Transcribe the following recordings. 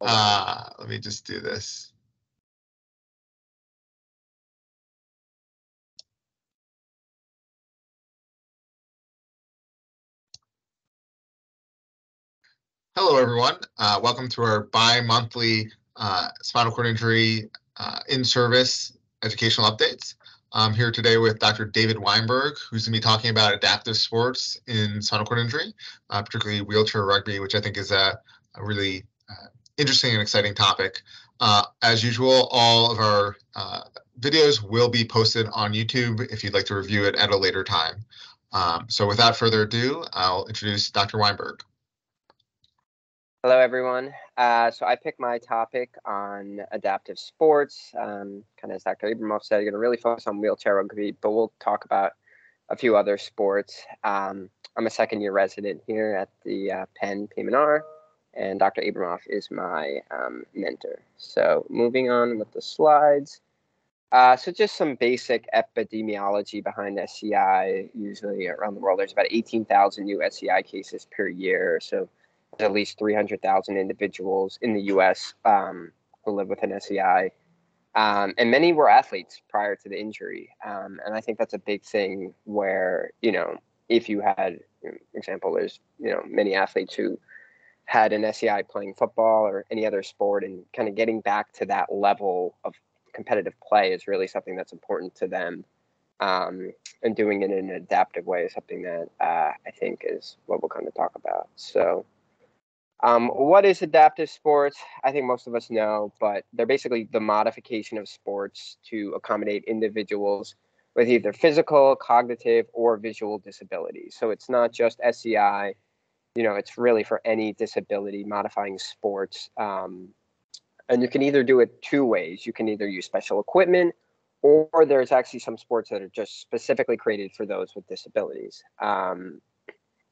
Uh, let me just do this. Hello, everyone. Uh, welcome to our bi-monthly uh, spinal cord injury uh, in-service educational updates. I'm here today with Dr. David Weinberg, who's going to be talking about adaptive sports in spinal cord injury, uh, particularly wheelchair rugby, which I think is a, a really uh, interesting and exciting topic. Uh, as usual, all of our videos will be posted on YouTube if you'd like to review it at a later time. Um, so without further ado, I'll introduce Dr. Weinberg. Hello, everyone. Uh, so I picked my topic on adaptive sports. Um, kind of as Dr. Abramov said, I'm going to really focus on wheelchair rugby, but we'll talk about a few other sports. Um, I'm a second year resident here at the uh, Penn PM&R, and Dr. Abramov is my um, mentor. So moving on with the slides. Uh, so just some basic epidemiology behind SCI. Usually around the world, there's about 18,000 new SCI cases per year. So at least 300,000 individuals in the US um, who live with an SCI. Um, and many were athletes prior to the injury. Um, and I think that's a big thing where, you know, if you had, example, there's, you know, many athletes who had an SCI playing football or any other sport and kind of getting back to that level of competitive play is really something that's important to them. Um, and doing it in an adaptive way is something that uh, I think is what we'll kind of talk about. So, um, what is adaptive sports? I think most of us know, but they're basically the modification of sports to accommodate individuals with either physical, cognitive, or visual disabilities. So it's not just SCI, you know, it's really for any disability modifying sports. Um, and you can either do it two ways. You can either use special equipment, or there's actually some sports that are just specifically created for those with disabilities. Um,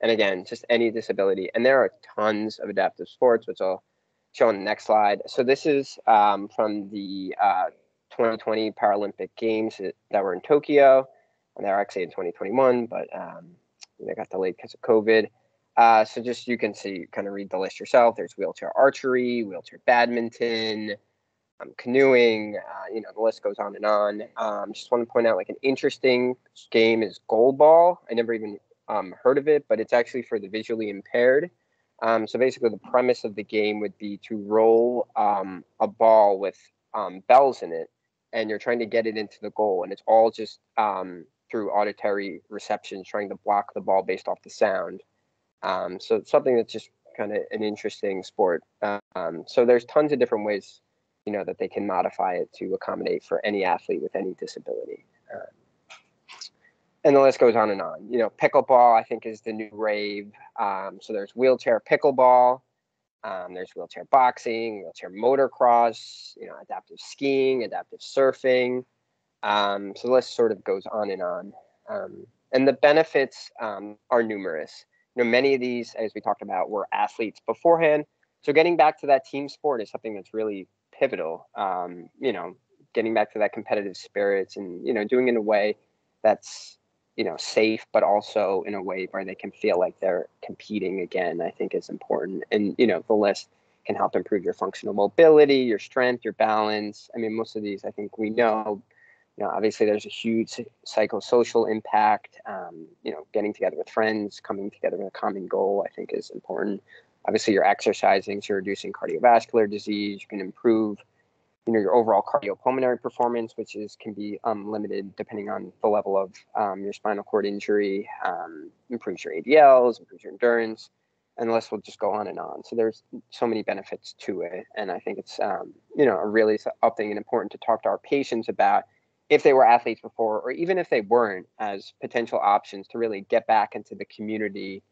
and again, just any disability. And there are tons of adaptive sports, which I'll show on the next slide. So this is um, from the uh, 2020 Paralympic Games that were in Tokyo, and they're actually in 2021, but um, they got delayed because of COVID. Uh, so just you can see, kind of read the list yourself. There's wheelchair archery, wheelchair badminton, um, canoeing. Uh, you know, the list goes on and on. Um, just want to point out, like an interesting game is goalball. I never even um, heard of it, but it's actually for the visually impaired. Um, so basically, the premise of the game would be to roll um, a ball with um, bells in it, and you're trying to get it into the goal, and it's all just through auditory reception, trying to block the ball based off the sound. Um, so it's something that's just kind of an interesting sport. so there's tons of different ways, you know, that they can modify it to accommodate for any athlete with any disability. Uh, and the list goes on and on. You know, pickleball I think is the new rave. Um, so there's wheelchair pickleball, um, there's wheelchair boxing, wheelchair motocross, you know, adaptive skiing, adaptive surfing. Um, so the list sort of goes on and on. Um, and the benefits um, are numerous. You know, many of these, as we talked about, were athletes beforehand. So getting back to that team sport is something that's really pivotal. Um, you know, getting back to that competitive spirits and you know doing it in a way that's you know safe but also in a way where they can feel like they're competing again i think is important and you know the list can help improve your functional mobility your strength your balance i mean most of these i think we know you know obviously there's a huge psychosocial impact um, you know getting together with friends coming together with a common goal i think is important obviously you're exercising so you're reducing cardiovascular disease you can improve you know your overall cardiopulmonary performance, which is can be um, limited depending on the level of um, your spinal cord injury. Um, improves your ADLs, improves your endurance, and the list will just go on and on. So there's so many benefits to it, and I think it's um, you know really something important to talk to our patients about if they were athletes before, or even if they weren't, as potential options to really get back into the community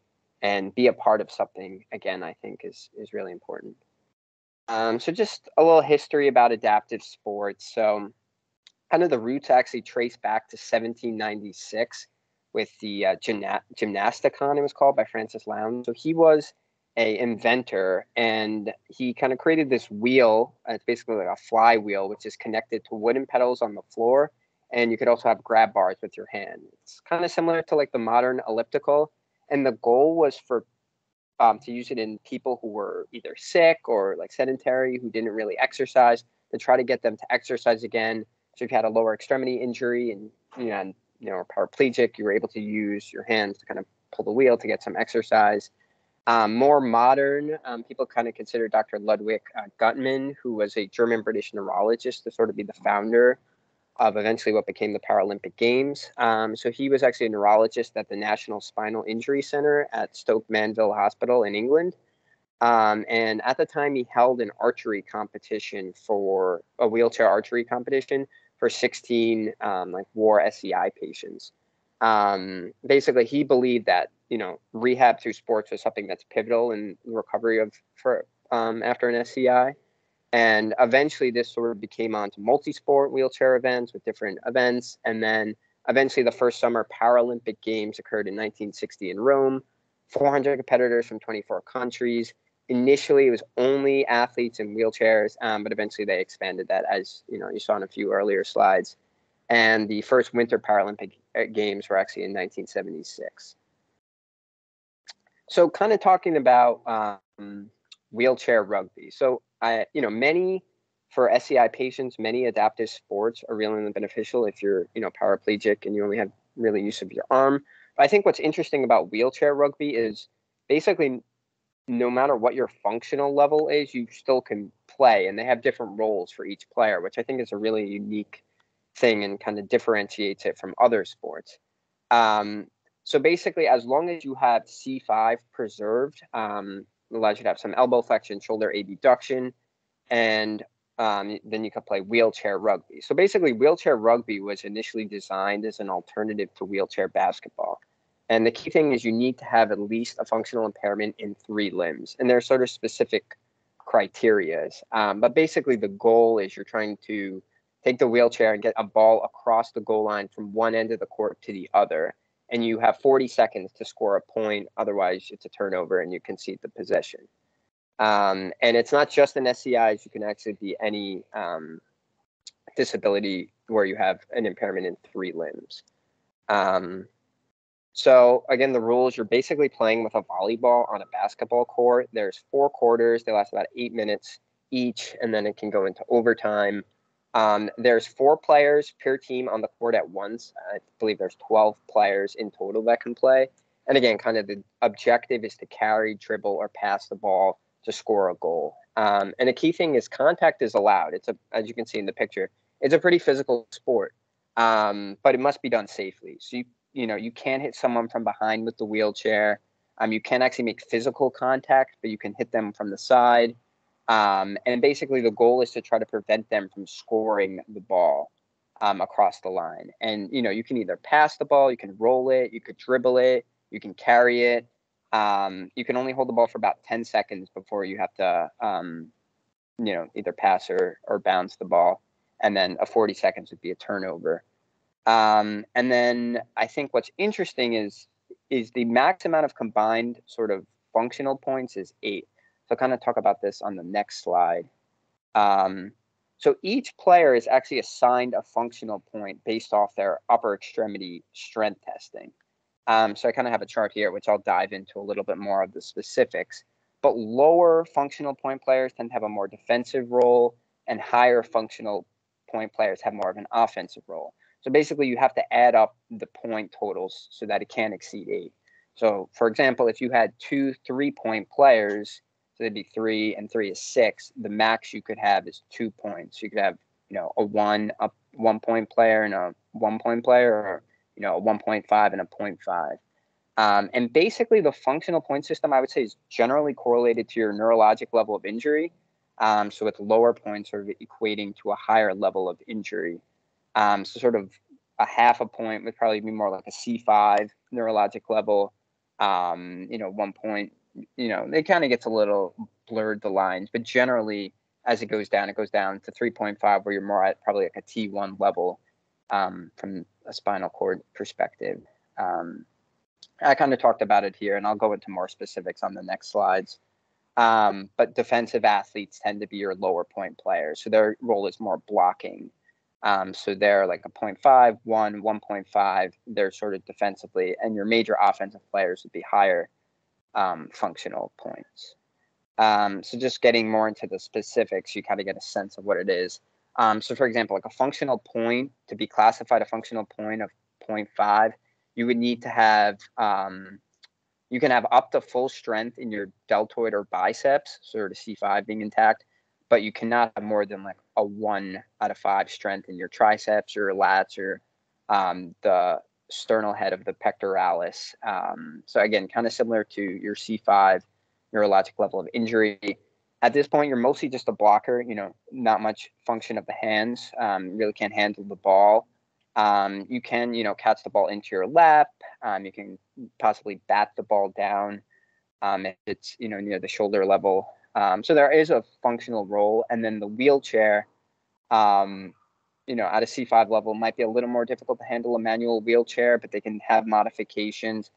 and be a part of something. Again, I think is is really important. Um, so just a little history about adaptive sports. So kind of the roots actually trace back to 1796 with the uh, gymna- Gymnasticon, it was called by Francis Lowndes. So he was a inventor and he kind of created this wheel. It's basically like a flywheel, which is connected to wooden pedals on the floor. And you could also have grab bars with your hand. It's kind of similar to like the modern elliptical. And the goal was for um, to use it in people who were either sick or like sedentary who didn't really exercise to try to get them to exercise again. So if you had a lower extremity injury and you know, you know, paraplegic, you were able to use your hands to kind of pull the wheel to get some exercise. Um, more modern, um, people kind of consider Dr. Ludwig uh, Guttmann, who was a German British neurologist, to sort of be the founder of eventually what became the Paralympic Games. Um, so he was actually a neurologist at the National Spinal Injury Center at Stoke Mandeville Hospital in England. Um, and at the time, he held an archery competition for a wheelchair archery competition for 16 um, like war SCI patients. Um, basically, he believed that you know rehab through sports was something that's pivotal in recovery of for um, after an SCI. And eventually, this sort of became onto multi-sport wheelchair events with different events. And then eventually, the first summer Paralympic Games occurred in 1960 in Rome. 400 competitors from 24 countries. Initially, it was only athletes in wheelchairs, um, but eventually they expanded that, as you know, you saw in a few earlier slides. And the first Winter Paralympic uh, Games were actually in 1976. So, kind of talking about um, wheelchair rugby. So, I, you know, many for SCI patients, many adaptive sports are really beneficial if you're, you know, paraplegic and you only have really use of your arm. But I think what's interesting about wheelchair rugby is basically no matter what your functional level is, you still can play, and they have different roles for each player, which I think is a really unique thing and kind of differentiates it from other sports. Um, so basically, as long as you have C5 preserved, um, allows you to have some elbow flexion, shoulder abduction, and um, then you could play wheelchair rugby. So basically, wheelchair rugby was initially designed as an alternative to wheelchair basketball. And the key thing is you need to have at least a functional impairment in three limbs. And there are sort of specific criteria. Um, but basically, the goal is you're trying to take the wheelchair and get a ball across the goal line from one end of the court to the other and you have 40 seconds to score a point. Otherwise, it's a turnover and you concede the possession. Um, and it's not just an SCIs, you can actually be any um, disability where you have an impairment in three limbs. Um, so, again, the rules you're basically playing with a volleyball on a basketball court. There's four quarters, they last about eight minutes each, and then it can go into overtime. Um, there's four players per team on the court at once. I believe there's 12 players in total that can play. And again, kind of the objective is to carry, dribble, or pass the ball to score a goal. Um, and a key thing is contact is allowed. It's a, as you can see in the picture, it's a pretty physical sport, um, but it must be done safely. So you, you know, you can't hit someone from behind with the wheelchair. Um, you can't actually make physical contact, but you can hit them from the side. Um, and basically, the goal is to try to prevent them from scoring the ball um, across the line. And you know, you can either pass the ball, you can roll it, you could dribble it, you can carry it. Um, you can only hold the ball for about 10 seconds before you have to, um, you know, either pass or, or bounce the ball. And then a 40 seconds would be a turnover. Um, and then I think what's interesting is is the max amount of combined sort of functional points is eight. So I'll kind of talk about this on the next slide. Um, so each player is actually assigned a functional point based off their upper extremity strength testing. Um, so I kind of have a chart here, which I'll dive into a little bit more of the specifics. But lower functional point players tend to have a more defensive role, and higher functional point players have more of an offensive role. So basically, you have to add up the point totals so that it can exceed eight. So, for example, if you had two three point players, so it'd be three, and three is six. The max you could have is two points. You could have, you know, a one, a one point player and a one point player, or you know, a 1.5 and a 0.5. Um, and basically, the functional point system, I would say, is generally correlated to your neurologic level of injury. Um, so, with lower points sort of equating to a higher level of injury. Um, so, sort of a half a point would probably be more like a C5 neurologic level. Um, you know, one point you know, it kind of gets a little blurred the lines, but generally, as it goes down, it goes down to 3.5, where you're more at probably like a T1 level um, from a spinal cord perspective. Um, I kind of talked about it here, and I'll go into more specifics on the next slides. Um, but defensive athletes tend to be your lower point players, so their role is more blocking. Um, so they're like a 0.5, 1, 1.5. They're sort of defensively, and your major offensive players would be higher um, functional points. Um, so just getting more into the specifics, you kind of get a sense of what it is. Um, so for example, like a functional point to be classified a functional point of 0.5, you would need to have um, you can have up to full strength in your deltoid or biceps, sort of C5 being intact, but you cannot have more than like a one out of five strength in your triceps, your lats, or um, the sternal head of the pectoralis. Um, so again, kind of similar to your C5 neurologic level of injury. At this point, you're mostly just a blocker. You know, not much function of the hands. Um, really can't handle the ball. Um, you can, you know, catch the ball into your lap. Um, you can possibly bat the ball down um, if it's, you know, near the shoulder level. Um, so there is a functional role. And then the wheelchair, you know, at a C5 level might be a little more difficult to handle a manual wheelchair, but they can have modifications.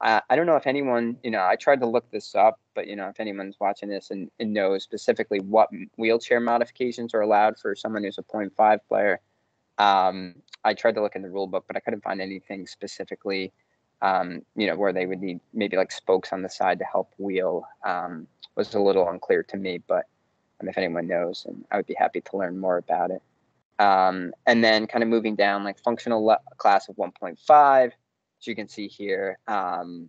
I, I don't know if anyone, you know, I tried to look this up, but, you know, if anyone's watching this and, and knows specifically what wheelchair modifications are allowed for someone who's a 0.5 player, um, I tried to look in the rule book, but I couldn't find anything specifically, um, you know, where they would need maybe like spokes on the side to help wheel. Um, was a little unclear to me, but um, if anyone knows, and I would be happy to learn more about it. Um, and then kind of moving down like functional le- class of 1.5, as you can see here. Um,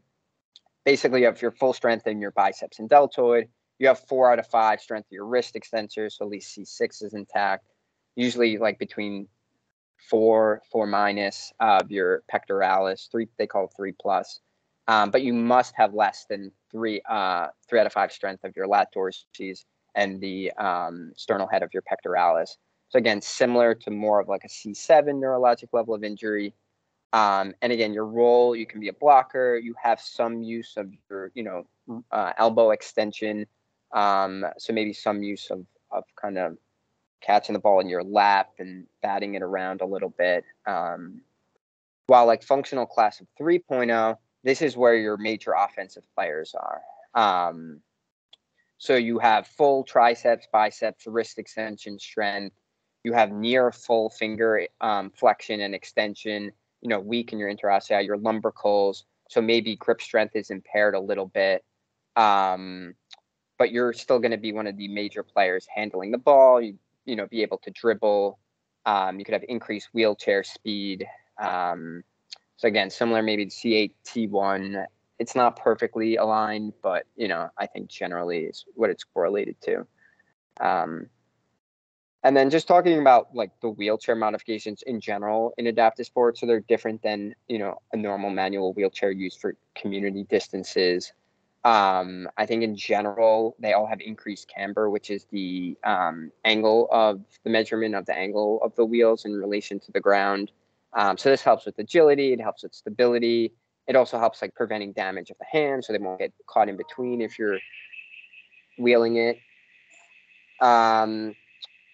basically, you have your full strength in your biceps and deltoid. You have four out of five strength of your wrist extensors, so at least C6 is intact. Usually, like between four, four minus of your pectoralis, three they call it three plus. Um, but you must have less than three uh, three out of five strength of your lat dorsi and the um, sternal head of your pectoralis. So again, similar to more of like a C7 neurologic level of injury. Um, and again, your role, you can be a blocker. You have some use of your, you know, uh, elbow extension. Um, so maybe some use of, of kind of catching the ball in your lap and batting it around a little bit. Um, while like functional class of 3.0, this is where your major offensive players are. Um, so you have full triceps, biceps, wrist extension strength. You have near full finger um, flexion and extension. You know, weak in your interossei, your lumbar lumbricals. So maybe grip strength is impaired a little bit. Um, but you're still going to be one of the major players handling the ball. You you know be able to dribble. Um, you could have increased wheelchair speed. Um, so again, similar maybe to C8 T1. It's not perfectly aligned, but you know I think generally is what it's correlated to. Um, and then just talking about like the wheelchair modifications in general in adaptive sports, so they're different than you know a normal manual wheelchair used for community distances. Um, I think in general, they all have increased camber, which is the um, angle of the measurement of the angle of the wheels in relation to the ground. Um, so this helps with agility. It helps with stability. It also helps like preventing damage of the hand, so they won't get caught in between if you're wheeling it. Um,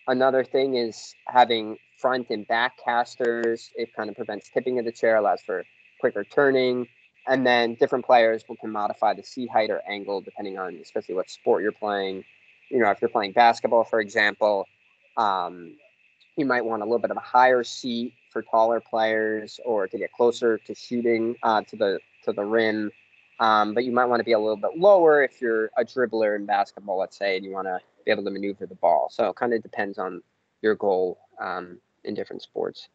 another thing is having front and back casters. It kind of prevents tipping of the chair, allows for quicker turning and then different players will can modify the seat height or angle depending on especially what sport you're playing. You know, if you're playing basketball, for example, um, you might want a little bit of a higher seat for taller players or to get closer to shooting uh, to the to the rim. Um, but you might want to be a little bit lower if you're a dribbler in basketball, let's say, and you want to be able to maneuver the ball. So it kind of depends on your goal um, in different sports.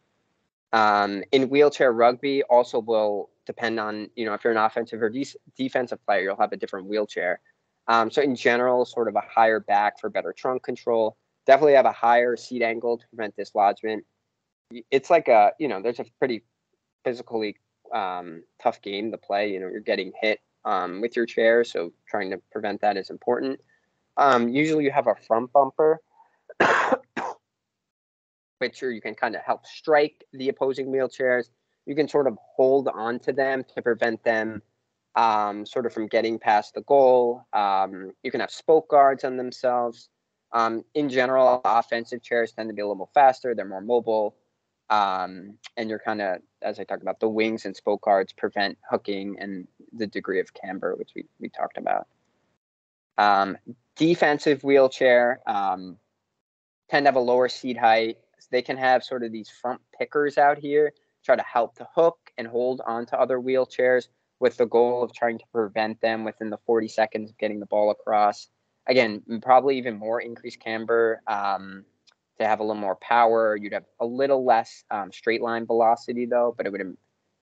Um, in wheelchair rugby, also will depend on you know if you're an offensive or de- defensive player, you'll have a different wheelchair. Um, so in general, sort of a higher back for better trunk control. Definitely have a higher seat angle to prevent dislodgement. It's like a you know there's a pretty physically um, tough game to play. You know you're getting hit um, with your chair, so trying to prevent that is important. Um, usually you have a front bumper which you can kind of help strike the opposing wheelchairs. You can sort of hold on to them to prevent them um, sort of from getting past the goal. Um, you can have spoke guards on themselves. Um, in general, offensive chairs tend to be a little faster. They're more mobile. Um, and you're kind of, as I talked about, the wings and spoke guards prevent hooking and the degree of camber, which we, we talked about. Um, defensive wheelchair um, tend to have a lower seat height they can have sort of these front pickers out here, try to help to hook and hold onto other wheelchairs. with the goal of trying to prevent them within the 40 seconds of getting the ball across. Again, probably even more increased camber um, to have a little more power. You'd have a little less um, straight line velocity though, but it would,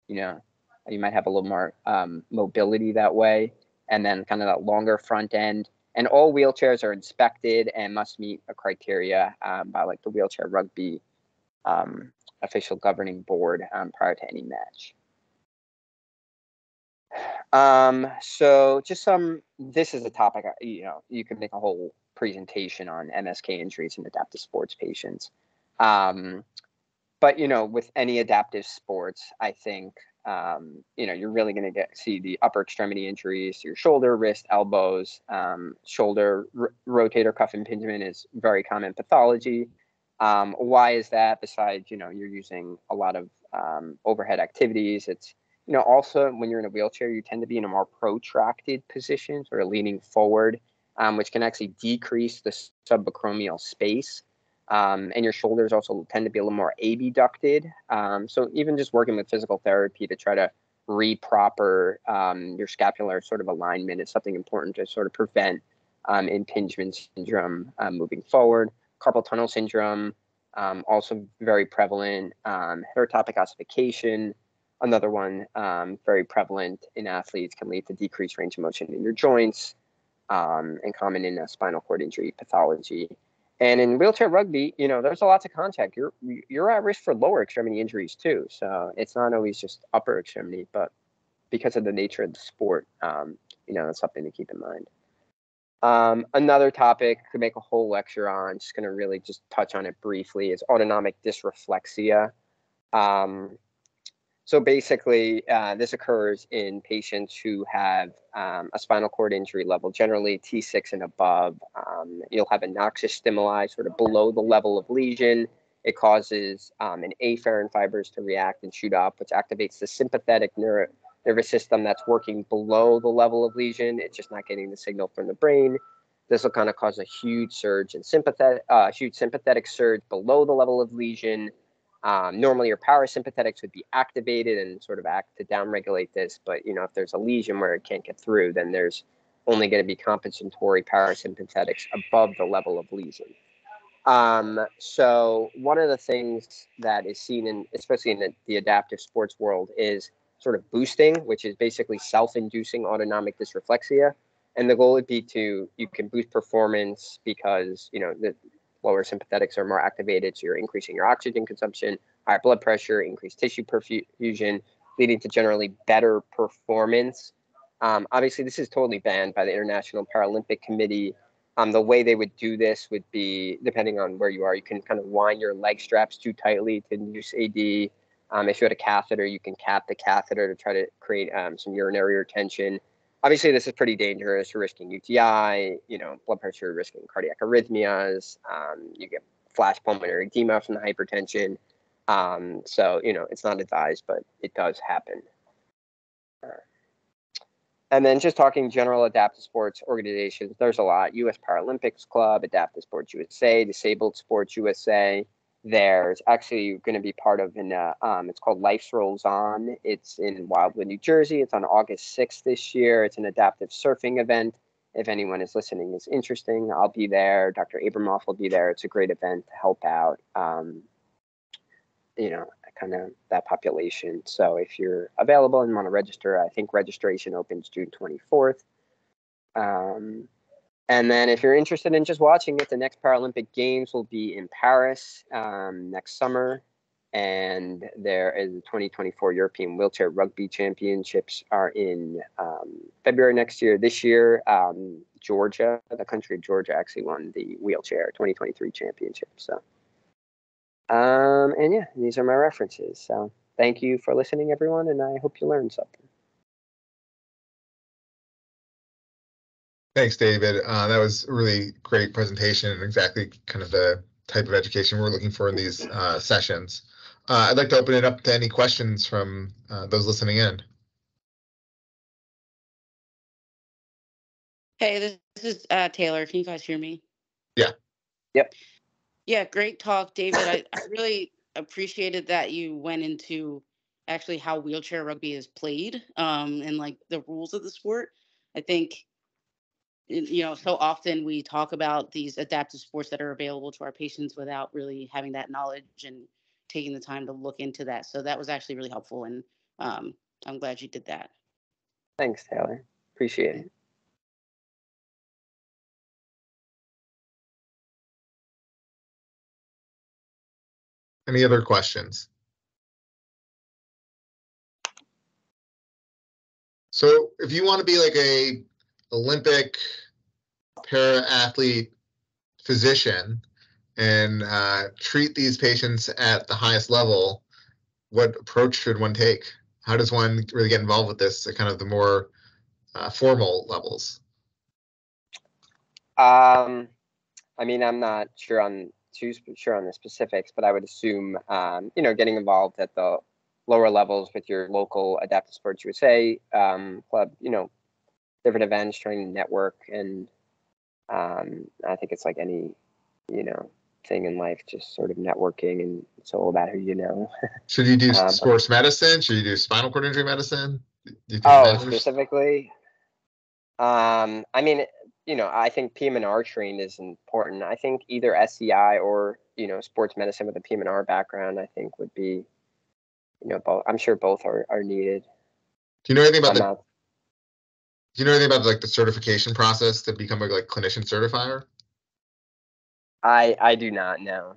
you know, you might have a little more um, mobility that way. And then kind of that longer front end. And all wheelchairs are inspected and must meet a criteria um, by like the wheelchair rugby um, official governing board um, prior to any match. Um, so just some, this is a topic, uh, you know, you can make a whole presentation on MSK injuries in adaptive sports patients. Um, but, you know, with any adaptive sports, I think, um, you know, you're really going to get see the upper extremity injuries, your shoulder, wrist, elbows, um, shoulder r- rotator cuff impingement is very common pathology. Um, why is that? Besides, you know, you're using a lot of um, overhead activities. It's you know, also when you're in a wheelchair, you tend to be in a more protracted position, sort of leaning forward, um, which can actually decrease the subacromial space. Um, and your shoulders also tend to be a little more abducted. Um, so even just working with physical therapy to try to reproper um, your scapular sort of alignment is something important to sort of prevent um, impingement syndrome uh, moving forward. Carpal tunnel syndrome, um, also very prevalent. heterotopic ossification, Another one um, very prevalent in athletes can lead to decreased range of motion in your joints um, and common in a spinal cord injury pathology. And in wheelchair rugby, you know, there's a lot of contact. You're you're at risk for lower extremity injuries too. So it's not always just upper extremity, but because of the nature of the sport, um, you know, that's something to keep in mind. Um, another topic to make a whole lecture on, just going to really just touch on it briefly, is autonomic dysreflexia. Um, so basically, uh, this occurs in patients who have um, a spinal cord injury level, generally T6 and above. Um, you'll have a noxious stimuli sort of below the level of lesion. It causes um, an afferent fibers to react and shoot up, which activates the sympathetic neuro- nervous system that's working below the level of lesion. It's just not getting the signal from the brain. This will kind of cause a huge surge in sympathetic, uh, huge sympathetic surge below the level of lesion um, normally, your parasympathetics would be activated and sort of act to downregulate this. But you know, if there's a lesion where it can't get through, then there's only going to be compensatory parasympathetics above the level of lesion. Um, so one of the things that is seen in, especially in the, the adaptive sports world, is sort of boosting, which is basically self-inducing autonomic dysreflexia. And the goal would be to you can boost performance because you know the lower sympathetics are more activated, so you're increasing your oxygen consumption, higher blood pressure, increased tissue perfusion, leading to generally better performance. Um, obviously, this is totally banned by the International Paralympic Committee. Um, the way they would do this would be, depending on where you are, you can kind of wind your leg straps too tightly to induce AD. Um, if you had a catheter, you can cap the catheter to try to create um, some urinary retention obviously this is pretty dangerous. You're risking UTI, you know, blood pressure, risking cardiac arrhythmias. Um, you get flash pulmonary edema from the hypertension. Um, so you know, it's not advised, but it does happen. and then just talking general adaptive sports organizations, there's a lot. U.S. Paralympics Club, Adaptive Sports USA, Disabled Sports USA there's actually going to be part of an uh, um, it's called Life Rolls On. It's in Wildwood, New Jersey. It's on August 6th this year. It's an adaptive surfing event. If anyone is listening is interesting, I'll be there. Dr. Abramoff will be there. It's a great event to help out, um, you know, kind of that population. So if you're available and want to register, I think registration opens June 24th. Um, and then if you're interested in just watching it, the next Paralympic Games will be in Paris um, next summer. And there is the 2024 European Wheelchair Rugby Championships are in um, February next year. This year, um, Georgia, the country of Georgia, actually won the wheelchair 2023 championship. So, um, and yeah, these are my references. So, thank you for listening, everyone, and I hope you learned something. Thanks, David. Uh, that was a really great presentation and exactly kind of the type of education we're looking for in these uh, sessions. Uh, I'd like to open it up to any questions from uh, those listening in. Hey, this, this is uh, Taylor. Can you guys hear me? Yeah. Yep. Yeah, great talk, David. I, I really appreciated that you went into actually how wheelchair rugby is played um, and like the rules of the sport. I think you know so often we talk about these adaptive sports that are available to our patients without really having that knowledge and taking the time to look into that. So that was actually really helpful, and um, I'm glad you did that. Thanks, Taylor. Appreciate it. Any other questions? So if you want to be like a Olympic para athlete physician and uh, treat these patients at the highest level, what approach should one take? How does one really get involved with this at kind of the more uh, formal levels? Um, I mean, I'm not sure on too sure on the specifics, but I would assume, um, you know, getting involved at the lower levels with your local adaptive sports USA um, club, you know, different events, trying to network, and um, I think it's like any, you know, thing in life, just sort of networking, and it's all about who you know. Should you do Um, sports medicine? Should you do spinal cord injury medicine? Do you Oh, specifically. Um, I mean, you know, I think PM&R trained is important. I think either SCI or you know sports medicine with a PM&R background, I think would be, you know, both. I'm sure both are are needed. Do you know anything about I'm the not, Do you know anything about like the certification process to become a like clinician certifier? I I do not know.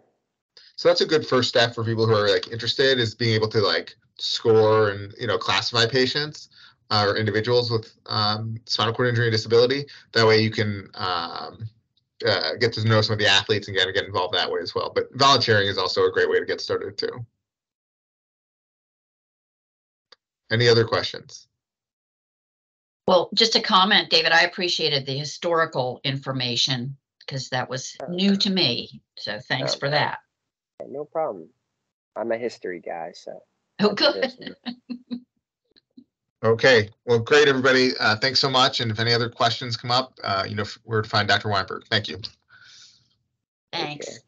So that's a good first step for people who are like interested is being able to like score and you know classify patients uh, or individuals with um, spinal cord injury and disability. That way you can um, uh, get to know some of the athletes and get get involved that way as well. But volunteering is also a great way to get started too. Any other questions? Well, just a comment, David, I appreciated the historical information because that was new to me. So thanks for that. No problem. I'm a history guy, so. Oh, good. Okay, well, great, everybody. Uh, thanks so much. And if any other questions come up, uh, you know where to find Dr. Weinberg. Thank you. Thanks. care.